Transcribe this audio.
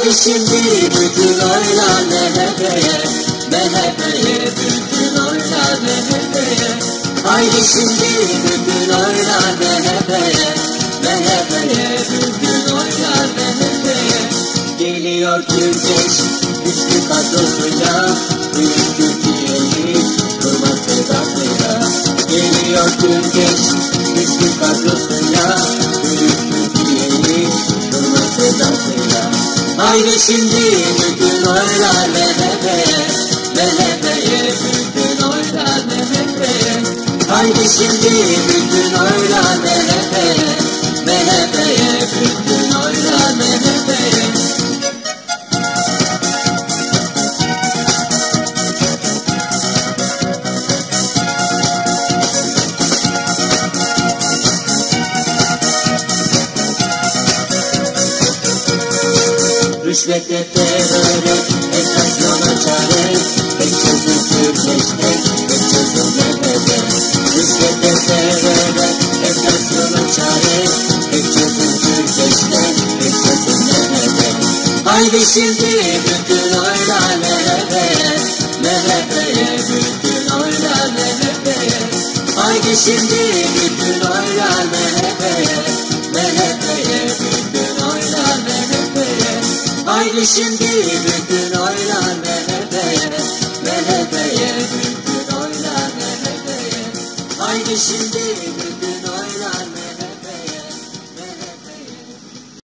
şimdi bütün oylar MHP'ye MHP'ye bütün oylar MHP'ye Haydi şimdi bütün oylar MHP'ye MHP'ye bütün oylar MHP'ye Geliyor Türkeş güçlü kadrosuyla Büyük Türkiye'yi kurmak sedasıyla Geliyor Türkeş güçlü kadrosuyla Haydi şimdi bütün oylar MHP'ye MHP'ye bütün oylar MHP'ye Haydi şimdi bütün oylar MHP'ye MHP'ye Rüşvete teröre enflasyona çare Tek çözüm Türkleşte tek çözüm nefede Rüşvete teröre enflasyona çare Tek çözüm Türkleşte tek çözüm nefede Haydi şimdi bütün oylar MHP'ye MHP'ye bütün oylar MHP'ye Haydi şimdi bütün oylar MHP'ye MHP'ye Haydi şimdi bütün oylar MHP'ye MHP'ye bütün oylar MHP'ye Haydi şimdi